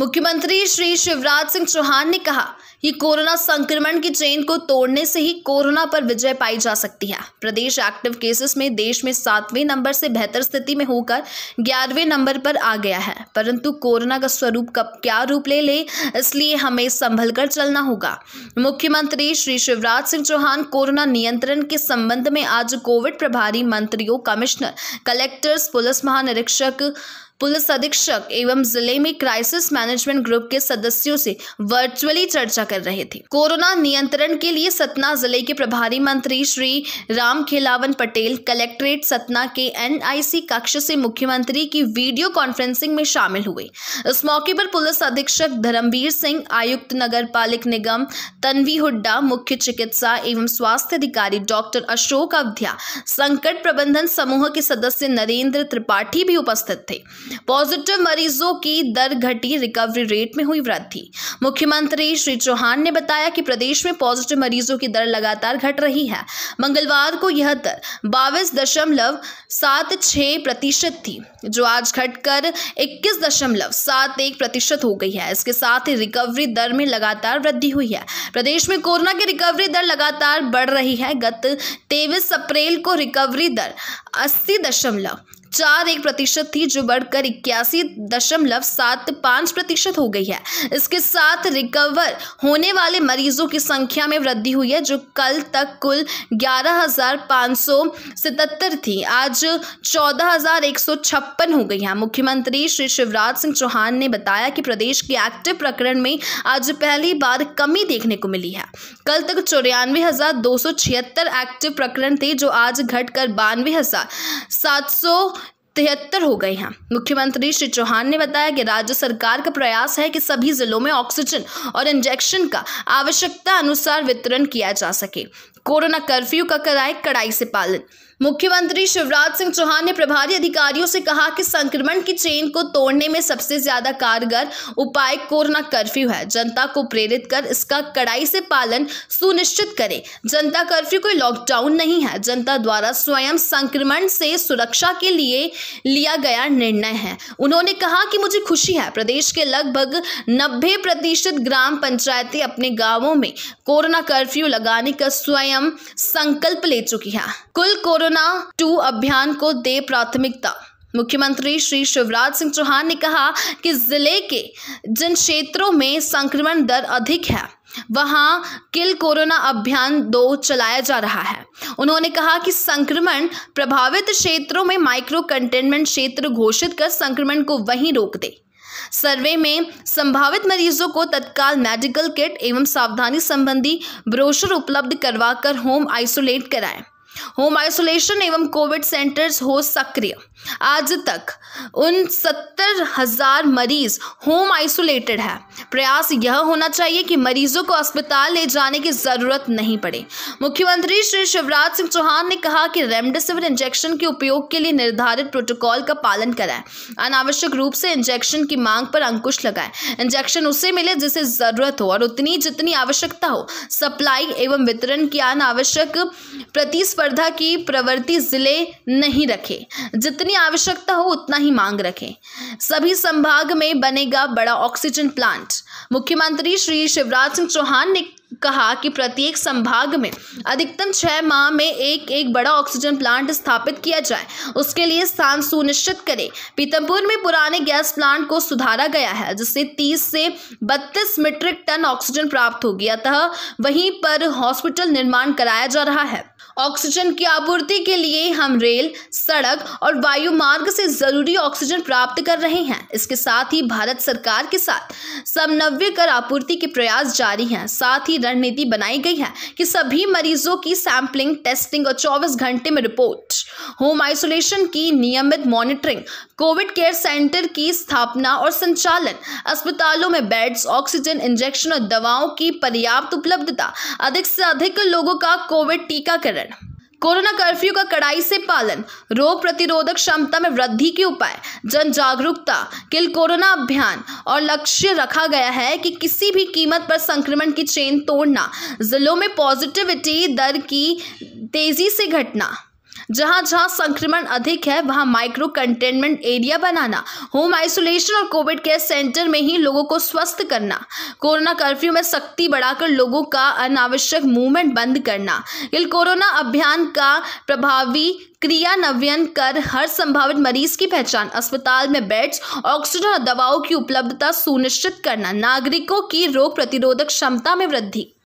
मुख्यमंत्री श्री शिवराज सिंह चौहान ने कहा कि कोरोना संक्रमण की चेन को तोड़ने से ही कोरोना पर विजय पाई जा सकती है। प्रदेश एक्टिव केसेस में देश में सातवें नंबर से बेहतर स्थिति में होकर ग्यारहवें नंबर पर आ गया है। परंतु कोरोना का स्वरूप कब क्या रूप ले ले, इसलिए हमें संभल कर चलना होगा। मुख्यमंत्री श्री शिवराज सिंह चौहान कोरोना नियंत्रण के संबंध में आज कोविड प्रभारी मंत्रियों, कमिश्नर, कलेक्टर्स, पुलिस महानिरीक्षक पुलिस अधीक्षक एवं ज़िले में क्राइसिस मैनेजमेंट ग्रुप के सदस्यों से वर्चुअली चर्चा कर रहे थे। कोरोना नियंत्रण के लिए सतना ज़िले के प्रभारी मंत्री श्री राम खिलावन पटेल, कलेक्ट्रेट सतना के एनआईसी कक्ष से मुख्यमंत्री की वीडियो कॉन्फ्रेंसिंग में शामिल हुए। इस मौके पर पुलिस अधीक्षक धर्मवीर सिंह, आयुक्त नगर पालिक निगम तनवी हुड्डा, मुख्य चिकित्सा एवं स्वास्थ्य अधिकारी डॉक्टर अशोक अवध्या, संकट प्रबंधन समूह के सदस्य नरेंद्र त्रिपाठी भी उपस्थित थे। पॉजिटिव मरीजों की दर घटी रिकवरी रेट में हुई वृद्धि। मुख्यमंत्री श्री चौहान ने बताया कि प्रदेश में पॉजिटिव मरीजों की दर लगातार घट रही है। मंगलवार को यह दर बाईस दशमलव सात छः प्रतिशत थी, जो आज घटकर इक्कीस दशमलव सात एक प्रतिशत हो गई है। इसके साथ ही रिकवरी दर में लगातार वृद्धि हुई है। प्रदेश में कोरोना की रिकवरी दर लगातार बढ़ रही है। गत तेईस अप्रैल को रिकवरी दर अस्सी दशमलव चार एक प्रतिशत थी, जो बढ़कर इक्यासी दशमलव सात पाँच प्रतिशत हो गई है। इसके साथ रिकवर होने वाले मरीजों की संख्या में वृद्धि हुई है, जो कल तक कुल ग्यारह हज़ार पाँच सौ सतहत्तर थी। आज चौदह हज़ार एक सौ छप्पन हो गई है। मुख्यमंत्री श्री शिवराज सिंह चौहान ने बताया कि प्रदेश के एक्टिव प्रकरण में आज पहली बार कमी देखने को मिली है। कल तक चौरानवे हज़ार दो सौ छिहत्तर एक्टिव प्रकरण थे, जो आज घटकर बानवे हज़ार सात सौ तिहत्तर हो गए हैं। मुख्यमंत्री श्री चौहान ने बताया कि राज्य सरकार का प्रयास है कि सभी जिलों में ऑक्सीजन और इंजेक्शन का आवश्यकता अनुसार वितरण किया जा सके। कोरोना कर्फ्यू का कराए कड़ाई से पालन। मुख्यमंत्री शिवराज सिंह चौहान ने प्रभारी अधिकारियों से कहा कि संक्रमण की चेन को तोड़ने में सबसे ज़्यादा कारगर उपाय कोरोना कर्फ्यू है। जनता को प्रेरित कर इसका कड़ाई से पालन सुनिश्चित करें। जनता कर्फ्यू कोई लॉकडाउन नहीं है। जनता द्वारा स्वयं संक्रमण से सुरक्षा के लिए लिया गया निर्णय है। उन्होंने कहा कि मुझे खुशी है। प्रदेश के लगभग नब्बे प्रतिशत ग्राम पंचायतें अपने गाँवों में कोरोना कर्फ्यू लगाने का स्वयं संकल्प ले चुकी है। कुल कोरोना कोरोना टू अभियान को दे प्राथमिकता। मुख्यमंत्री श्री शिवराज सिंह चौहान ने कहा कि ज़िले के जिन क्षेत्रों में संक्रमण दर अधिक है, वहाँ किल कोरोना अभियान दो चलाया जा रहा है। उन्होंने कहा कि संक्रमण प्रभावित क्षेत्रों में माइक्रो कंटेनमेंट क्षेत्र घोषित कर संक्रमण को वहीं रोक दे। सर्वे में संभावित मरीजों को तत्काल मेडिकल किट एवं सावधानी संबंधी ब्रोशर उपलब्ध करवाकर होम आइसोलेट कराएँ। होम आइसोलेशन एवं कोविड सेंटर्स हो सक्रिय। आज तक उन सत्तर हज़ार मरीज़ होम आइसोलेटेड है। प्रयास यह होना चाहिए कि मरीजों को अस्पताल ले जाने की ज़रूरत नहीं पड़े। मुख्यमंत्री श्री शिवराज सिंह चौहान ने कहा कि रेमडेसिविर इंजेक्शन के उपयोग के लिए निर्धारित प्रोटोकॉल का पालन कराएँ अनावश्यक रूप से इंजेक्शन की मांग पर अंकुश लगाएँ। इंजेक्शन उसे मिले जिसे ज़रूरत हो और उतनी जितनी आवश्यकता हो। सप्लाई एवं वितरण की अनावश्यक प्रतिस्पर्धा की प्रवृत्ति ज़िले नहीं रखे। जितनी आवश्यकता हो, उतना ही मांग रखें। सभी संभाग में बनेगा बड़ा ऑक्सीजन प्लांट मुख्यमंत्री श्री शिवराज सिंह चौहान ने कहा कि प्रत्येक संभाग में अधिकतम छह माह में एक एक बड़ा ऑक्सीजन प्लांट स्थापित किया जाए। उसके लिए स्थान सुनिश्चित करें। पीतमपुर में पुराने गैस प्लांट को सुधारा गया है, जिससे 30 से 32 मीट्रिक टन ऑक्सीजन प्राप्त होगी। अतः वहीं पर हॉस्पिटल निर्माण कराया जा रहा है। ऑक्सीजन की आपूर्ति के लिए हम रेल, सड़क और वायु मार्ग से ज़रूरी ऑक्सीजन प्राप्त कर रहे हैं। इसके साथ ही भारत सरकार के साथ समन्वय कर आपूर्ति के प्रयास जारी हैं। साथ ही रणनीति बनाई गई है कि सभी मरीजों की सैंपलिंग, टेस्टिंग और 24 घंटे में रिपोर्ट। होम आइसोलेशन की नियमित मॉनिटरिंग, कोविड केयर सेंटर की स्थापना और संचालन, अस्पतालों में बेड्स, ऑक्सीजन इंजेक्शन और दवाओं की पर्याप्त उपलब्धता, अधिक से अधिक लोगों का कोविड टीकाकरण। कोरोना कर्फ्यू का कड़ाई से पालन, रोग प्रतिरोधक क्षमता में वृद्धि के उपाय, जन जागरूकता, किल कोरोना अभियान और लक्ष्य रखा गया है कि किसी भी कीमत पर संक्रमण की चेन तोड़ना, जिलों में पॉजिटिविटी दर की तेज़ी से घटना। जहाँ जहाँ संक्रमण अधिक है, वहाँ माइक्रो कंटेनमेंट एरिया बनाना होम आइसोलेशन और कोविड केयर सेंटर में ही लोगों को स्वस्थ करना, कोरोना कर्फ्यू में सख्ती बढ़ाकर लोगों का अनावश्यक मूवमेंट बंद करना। कोरोना अभियान का प्रभावी क्रियान्वयन कर हर संभावित मरीज़ की पहचान, अस्पताल में बेड्स ऑक्सीजन और दवाओं की उपलब्धता सुनिश्चित करना, नागरिकों की रोग प्रतिरोधक क्षमता में वृद्धि।